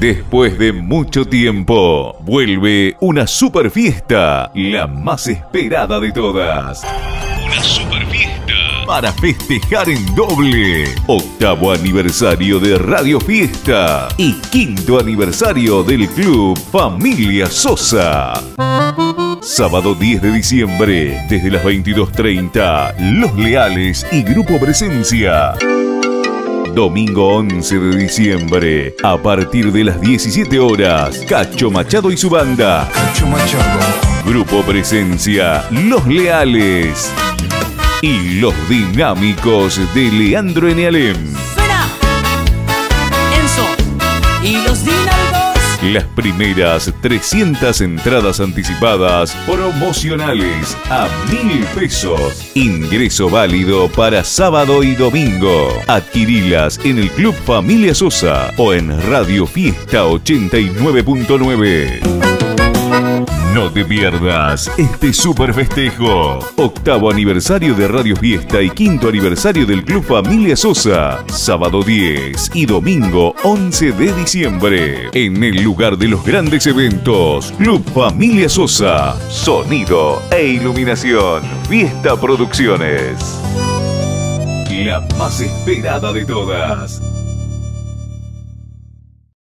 Después de mucho tiempo, vuelve una super fiesta, la más esperada de todas. Una super fiesta para festejar en doble. Octavo aniversario de Radio Fiesta y quinto aniversario del club Familia Sosa. Sábado 10 de diciembre, desde las 22.30, Los Leales y Grupo Presencia. Domingo 11 de diciembre, a partir de las 17 horas, Cacho Machado y su banda. Cacho Machado. Grupo Presencia, Los Leales. Y los dinámicos de Leandro Enealem. Las primeras 300 entradas anticipadas promocionales a mil pesos. Ingreso válido para sábado y domingo. Adquirilas en el Club Familia Sosa o en Radio Fiesta 89.9. No te pierdas este super festejo. Octavo aniversario de Radio Fiesta y quinto aniversario del Club Familia Sosa. Sábado 10 y domingo 11 de diciembre. En el lugar de los grandes eventos. Club Familia Sosa. Sonido e iluminación. Fiesta Producciones. La más esperada de todas.